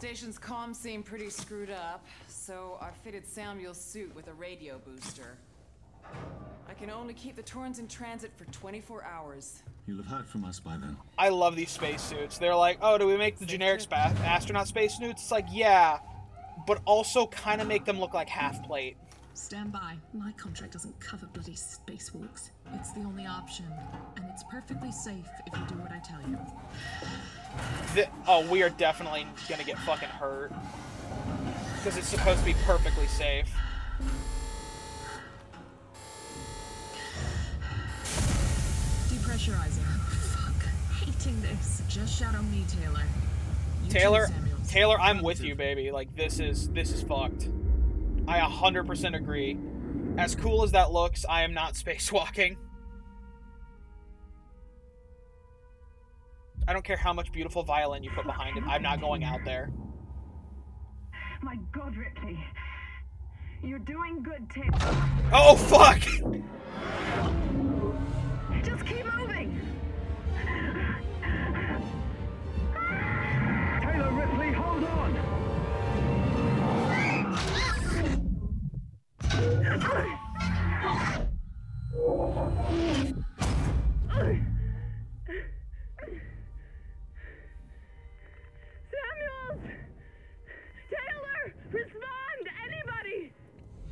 station's comms seem pretty screwed up, so I fitted Samuel's suit with a radio booster. I can only keep the Torrens in transit for 24 hours. You'll have heard from us by then. I love these spacesuits. They're like, oh, do we make the generic spa- astronaut spacesuits? It's like, yeah, but also kind of make them look like half plate. Stand by. My contract doesn't cover bloody spacewalks. It's the only option, and it's perfectly safe if you do what I tell you. Oh, we are definitely gonna get fucking hurt. Because it's supposed to be perfectly safe. Depressurizer. Fuck. Hating this. Just shadow me, Taylor. You Taylor. Taylor, I'm with you, baby. Like this is this is fucked. I 100% agree. As cool as that looks, I am not spacewalking. I don't care how much beautiful violin you put behind it. I'm not going out there. My God, Ripley. You're doing good, Taylor. Oh fuck!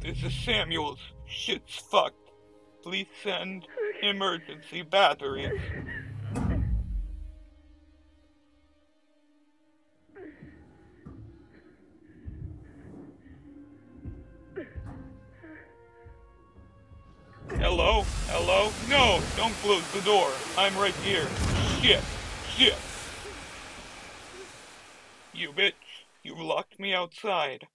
This is Samuels. Shit's fucked. Please send emergency batteries. Hello? Hello? No, don't close the door. I'm right here. Shit. Shit. You bitch. You locked me outside.